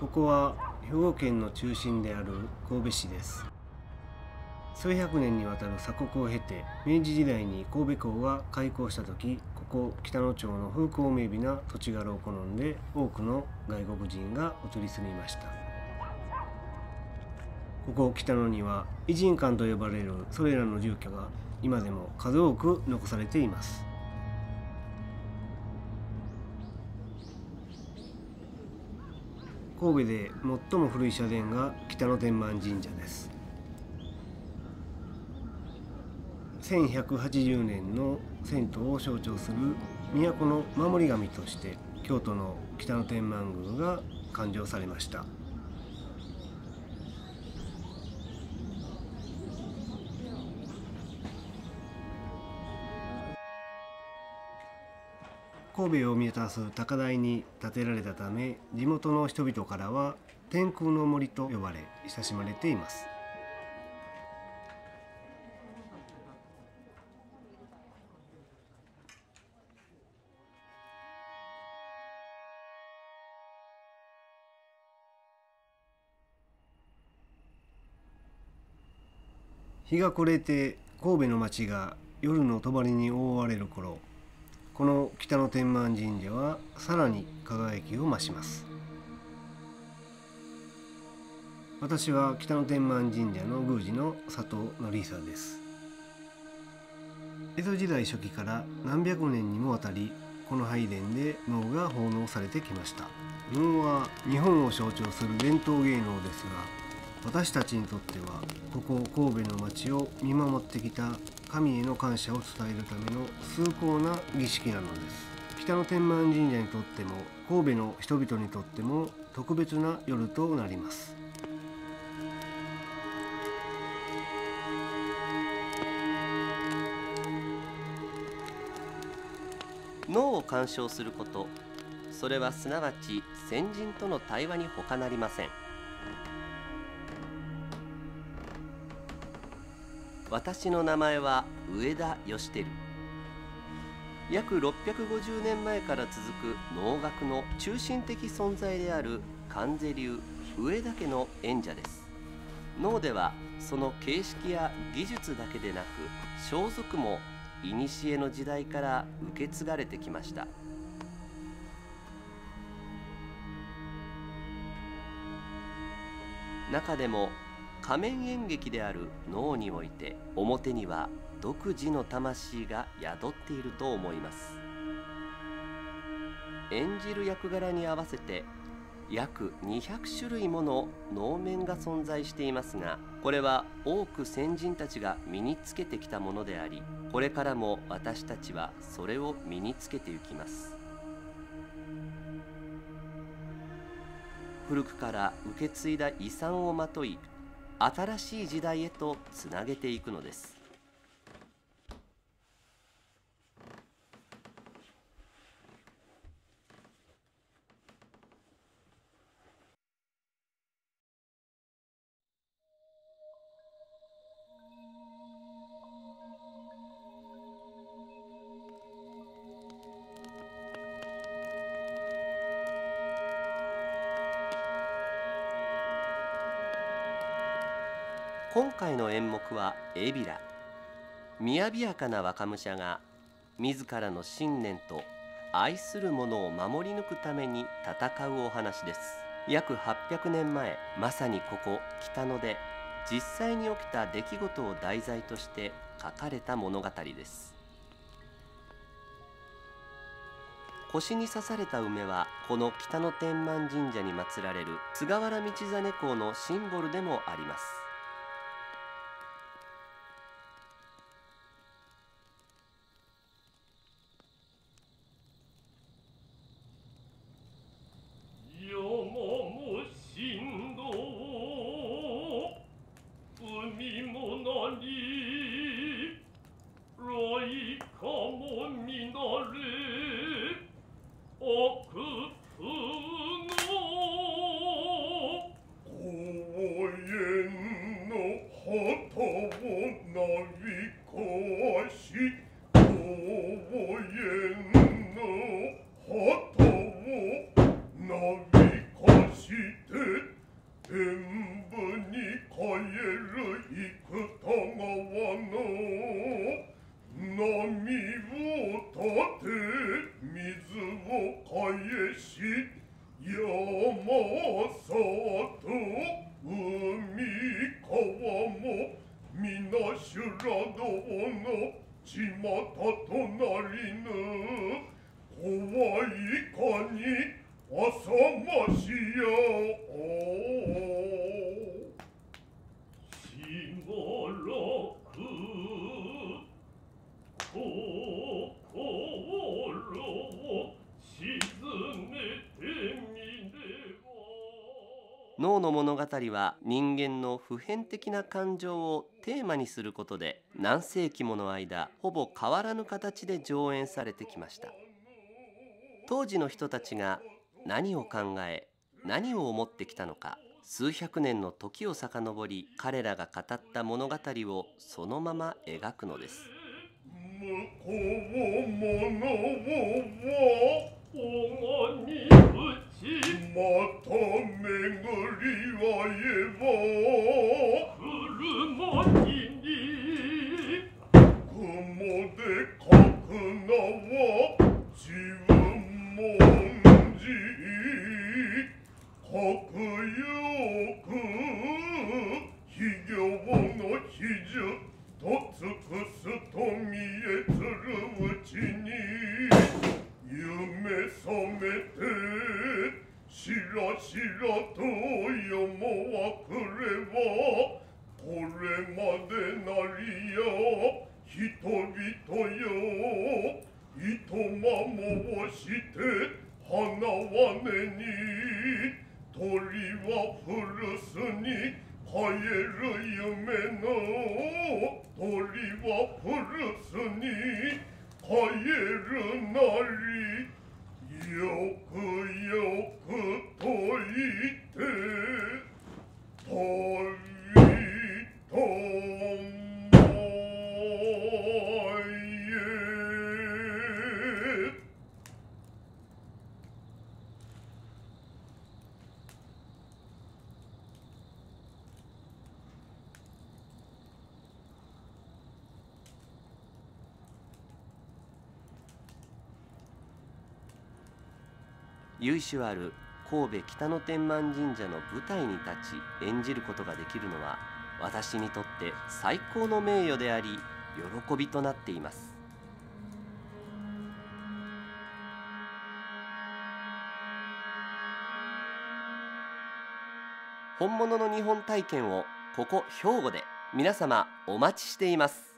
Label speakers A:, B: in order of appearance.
A: ここは兵庫県の中心である神戸市です。数百年にわたる鎖国を経て明治時代に神戸港が開港した時ここ北野町の風光明媚な土地柄を好んで多くの外国人が移り住みました。ここ北野には偉人館と呼ばれるそれらの住居が今でも数多く残されています。神戸で最も古い社殿が北野天満神社です。1180年の銭湯を象徴する都の守り神として京都の北野天満宮が誕生されました。神戸を見渡す高台に建てられたため地元の人々からは天空の森と呼ばれ親しまれています。日が暮れて神戸の町が夜の帳に覆われる頃この北野天満神社はさらに輝きを増します。私は北野天満神社の宮司の佐藤則久です。江戸時代初期から何百年にもわたりこの拝殿で能が奉納されてきました。能は日本を象徴する伝統芸能ですが私たちにとってはここ神戸の町を見守ってきた神への感謝を伝えるための崇高な儀式なのです。北野天満神社にとっても神戸の人々にとっても特別な夜となります。
B: 脳を鑑賞すること。それはすなわち先人との対話に他なりません。私の名前は上田義輝。約650年前から続く能楽の中心的存在である関税流上田家の演者です。能ではその形式や技術だけでなく装束も古の時代から受け継がれてきました。中でも仮面演劇である脳において表には独自の魂が宿っていると思います。演じる役柄に合わせて約200種類もの能面が存在していますがこれは多く先人たちが身につけてきたものでありこれからも私たちはそれを身につけていきます。古くから受け継いだ遺産をまとい新しい時代へとつなげていくのです。今回の演目は「エビラ」雅やかな若武者が自らの信念と愛する者を守り抜くために戦うお話です。約800年前まさにここ北野で実際に起きた出来事を題材として書かれた物語です。腰に刺された梅はこの北野天満神社に祀られる菅原道真公のシンボルでもあります。
C: り来かもみなれ悪婦の
D: 公園の旗をなびかしを立て水を返し山里海川も皆修羅道の巷となりぬ怖いかに浅ましやしばらく心を沈めてみれば
B: 脳の物語は人間の普遍的な感情をテーマにすることで何世紀もの間ほぼ変わらぬ形で上演されてきました。当時の人たちが何を考え何を思ってきたのか数百年の時を遡り彼らが語った物語をそのまま描くのです。
D: また巡りはえば
C: 車にに。
D: 雲で書く名は自分文字書くよく非行の比重と尽くすや人々よ糸ま申して花は根に鳥は古巣に帰る夢の鳥は古巣に帰るなりよくよくと言って旅とえ
B: 由緒ある神戸北野天満神社の舞台に立ち演じることができるのは私にとって最高の名誉であり喜びとなっています。本物の日本体験をここ兵庫で皆様お待ちしています。